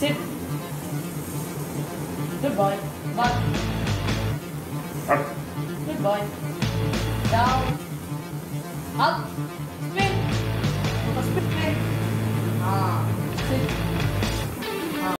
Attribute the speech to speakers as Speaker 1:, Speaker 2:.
Speaker 1: Sit. Goodbye. boy. Mark. Good. Down. Up. Spin. Spin. Ah. Sit.